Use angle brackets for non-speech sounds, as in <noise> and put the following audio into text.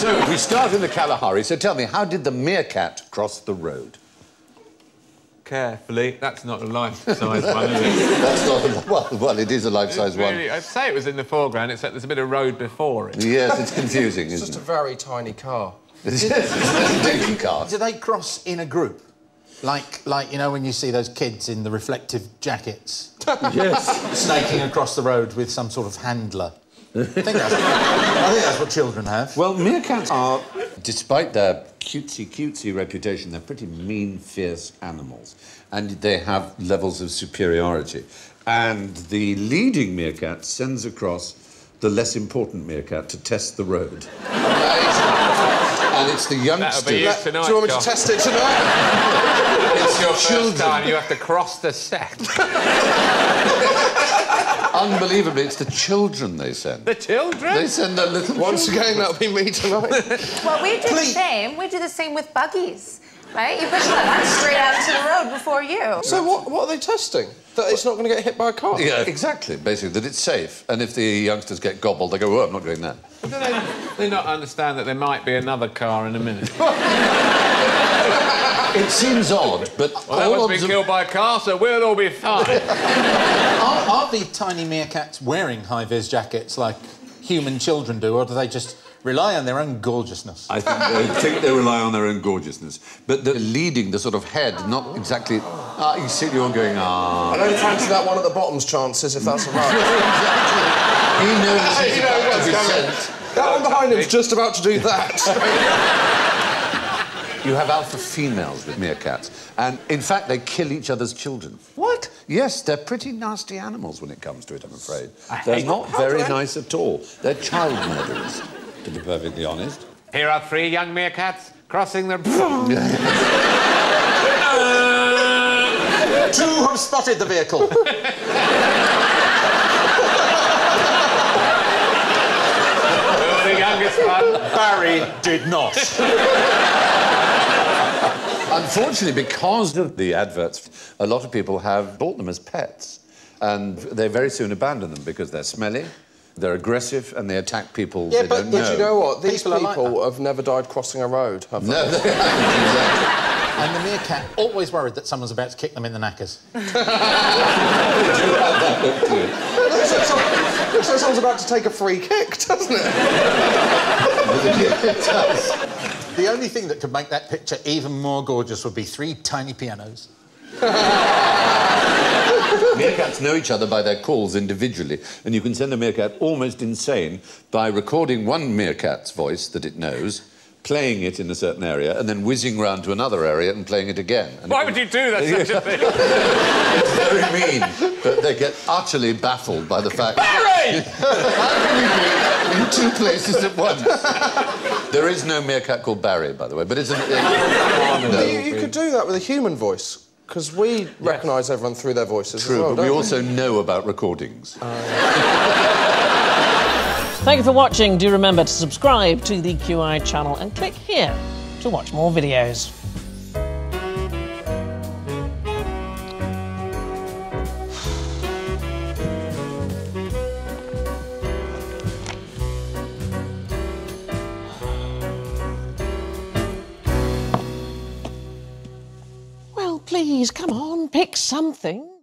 So we start in the Kalahari. So tell me, how did the meerkat cross the road? Carefully. That's not a life-size one, is it? <laughs> That's not a, well, well, it is a life-size one. I'd say it was in the foreground, except there's a bit of road before it. Yes, it's confusing, It's isn't it? It's just a very tiny car. <laughs> It's a dinky car. Do they cross in a group? Like, like you know, when you see those kids in the reflective jackets Yes. snaking across the road with some sort of handler. I think that's, what children have. Well, meerkats are, despite their cutesy cutesy reputation, they're pretty mean, fierce animals, and they have levels of superiority. And the leading meerkat sends across the less important meerkat to test the road. and it's the That'll be you youngsters. tonight, Do you want me to John. test it tonight? It's your first children. time. You have to cross the set. <laughs> Unbelievably, it's the children they send. the children? They send their little Once again, that'll be me tonight. Well, we do Please. the same. We do the same with buggies, right? You push them straight out into the road before you. so what, what are they testing? That it's not going to get hit by a car? Yeah, exactly. Basically, that it's safe. And if the youngsters get gobbled, they go, "Oh, I'm not doing that." Do they, they not understand that there might be another car in a minute? <laughs> It seems odd, but Well, that all one's been killed by a car, so we'll all be fine. <laughs> Are, are the tiny meerkats wearing high-vis jackets like human children do, or do they just rely on their own gorgeousness? I think, I think they rely on their own gorgeousness. But the leading, the sort of head, not exactly. Ah, you see, you're going, ah. I don't fancy that one at the bottom's chances, if that's all right. <laughs> He knows he's You know about what's to be coming. sent. that one behind him's just about to do that. <laughs> You have alpha females with meerkats, and in fact, they kill each other's children. what? Yes, they're pretty nasty animals when it comes to it, I'm afraid. I They're not very nice at all. They're child murderers, to be perfectly honest. Here are three young meerkats crossing the... <laughs> Two have spotted the vehicle. <laughs> The youngest one? Barry did not. Unfortunately, because of the adverts, a lot of people have bought them as pets. And they very soon abandon them because they're smelly, they're aggressive, and they attack people Yeah, they but- don't But know. you know what? These People are like have never died crossing a road, have they? No, <laughs> <laughs> they haven't, and the meerkat always worried that someone's about to kick them in the knackers. <laughs> Looks like looks like someone's about to take a free kick, doesn't it? It does. The only thing that could make that picture even more gorgeous would be three tiny pianos. Meerkats know each other by their calls individually, and you can send a meerkat almost insane by recording one meerkat's voice that it knows, playing it in a certain area, and then whizzing round to another area and playing it again. And Why it- would you do that such a thing? <laughs> It's very mean, but they get utterly baffled by the fact. Barry! <laughs> How can you be in two places at once? there is no meerkat called Barry, by the way, but it's an. <laughs> no. You, you could do that with a human voice, because we recognise everyone through their voices True, as well, but we don't also know about recordings. Oh. <laughs> Thank you for watching. Do remember to subscribe to the QI channel and click here to watch more videos. Please, come on, pick something.